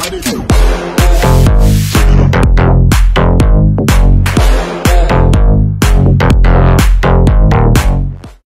Fight it.